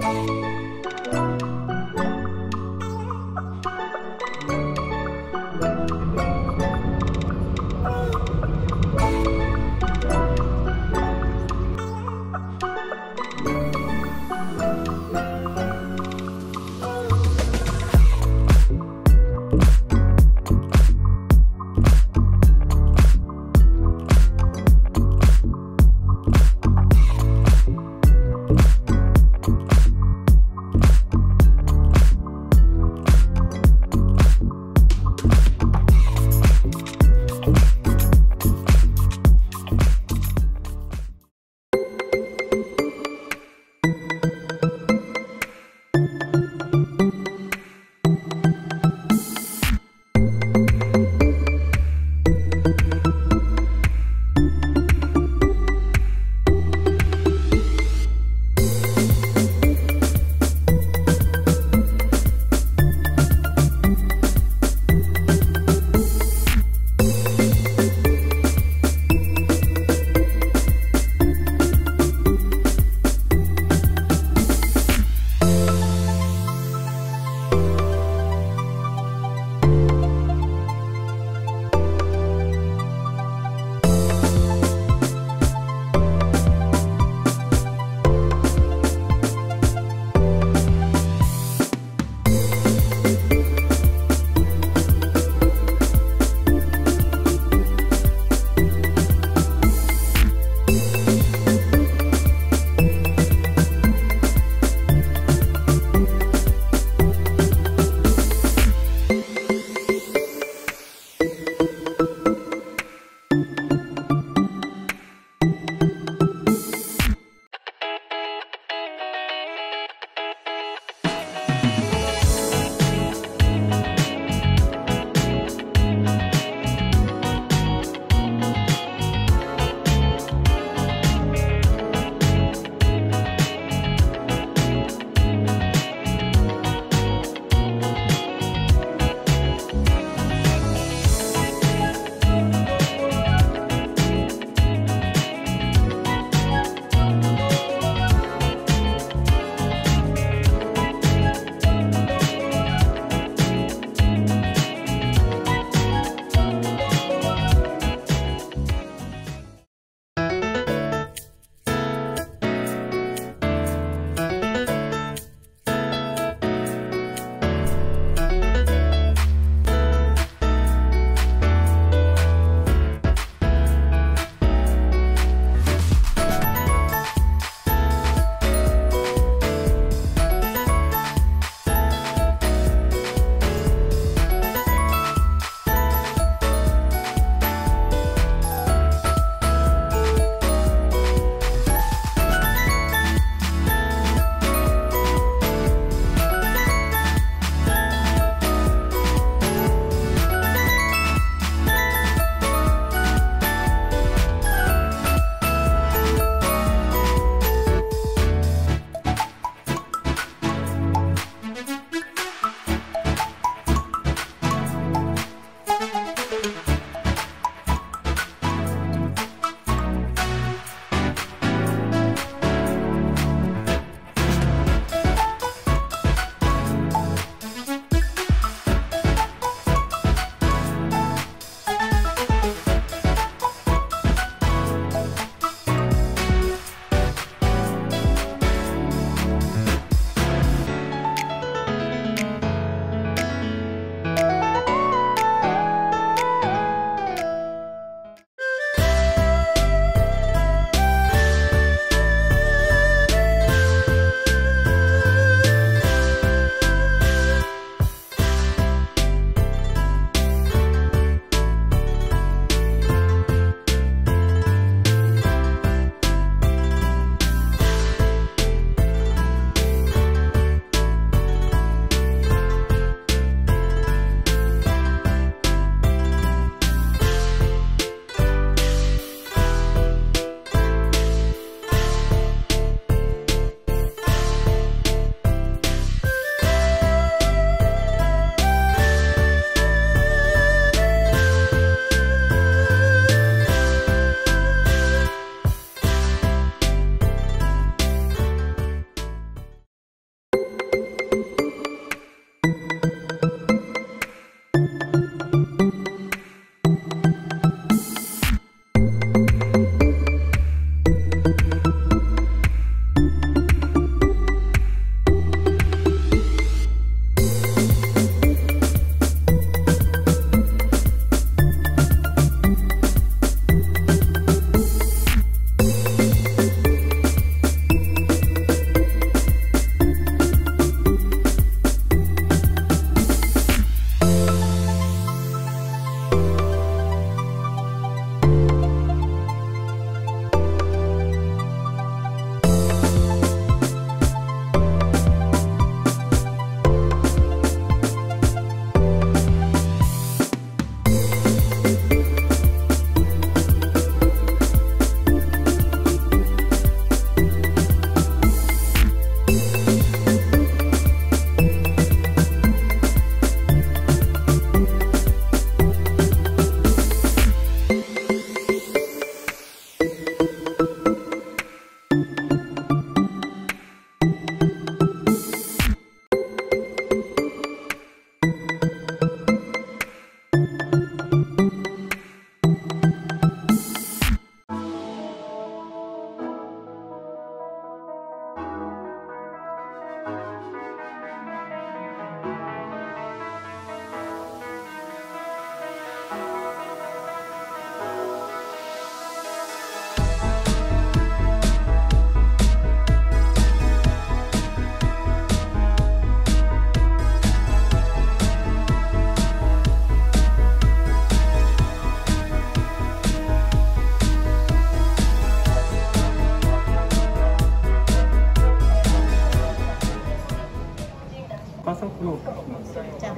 啊。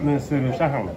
那是不是下上个？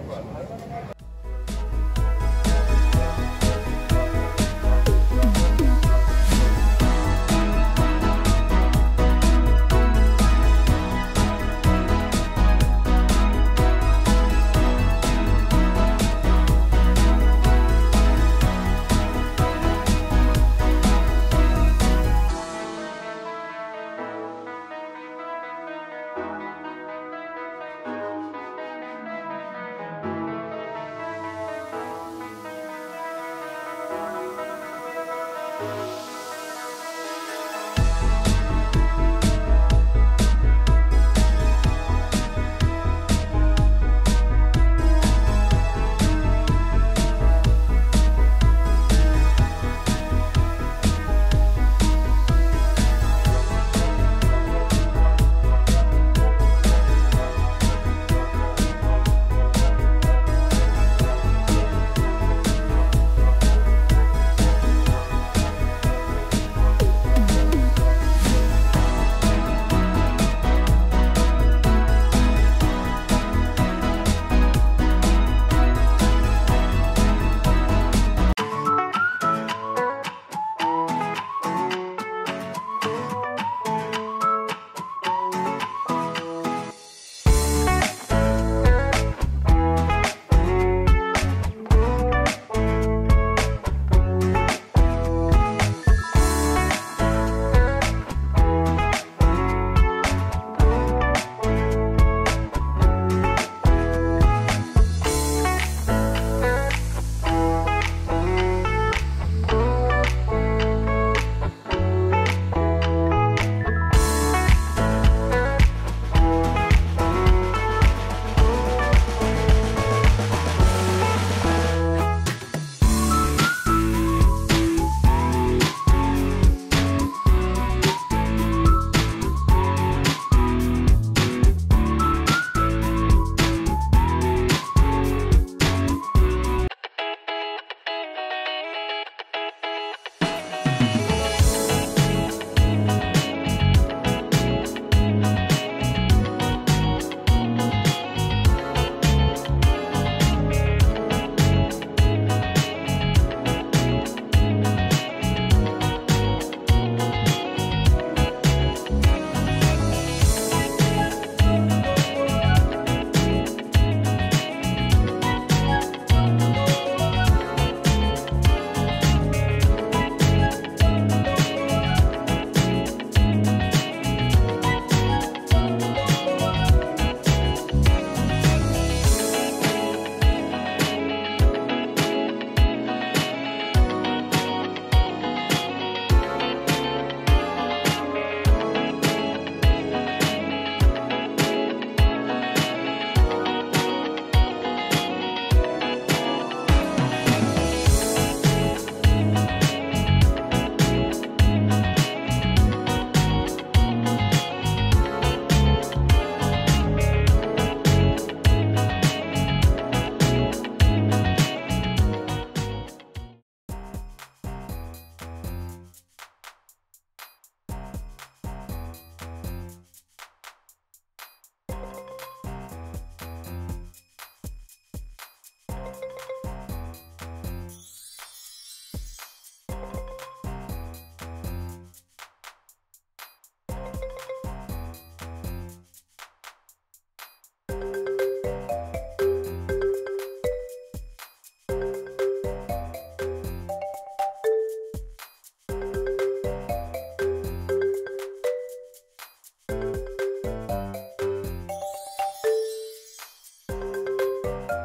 あ!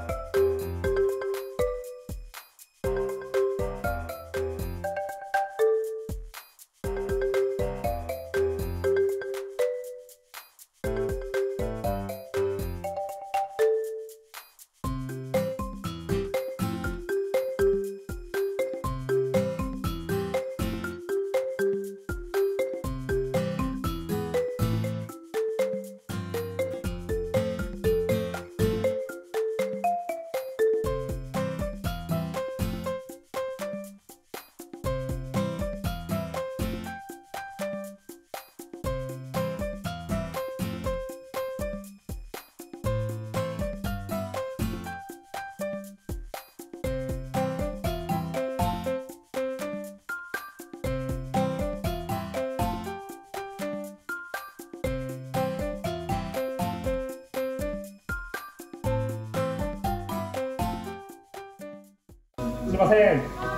いません。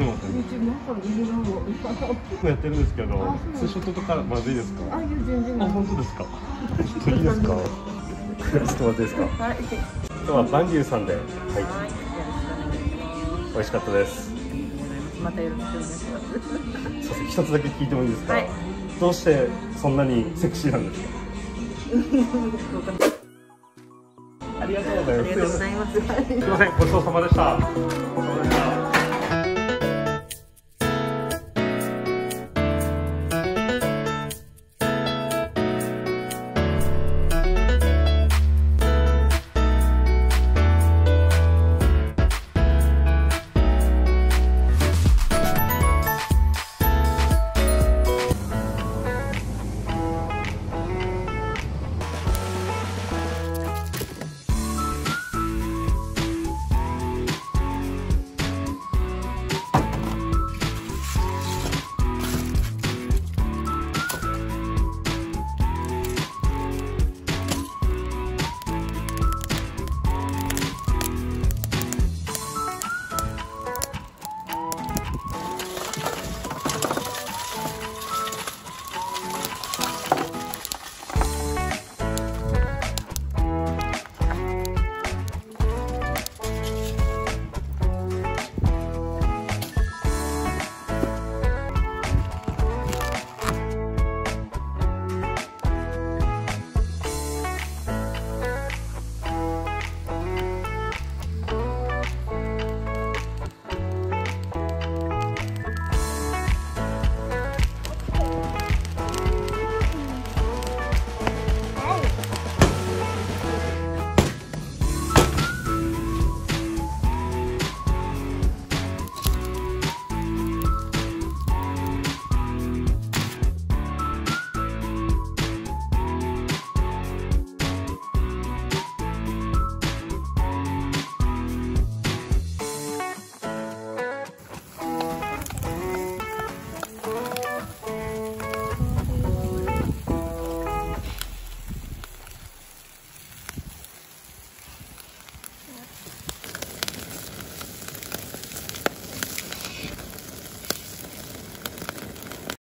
出てますねやってるんですけどツーショットとかまずいですか？あ、いや全然あ、本当ですか？ちょっといいですか？ちょっと待ってですか？はい。今日はバンギューさんで、はい、美味しかったです。またよろしくお願いします。一つだけ聞いてもいいですか？はいどうしてそんなにセクシーなんですか？ありがとうございます。ありがとうございます。すみません、ごちそうさまでした。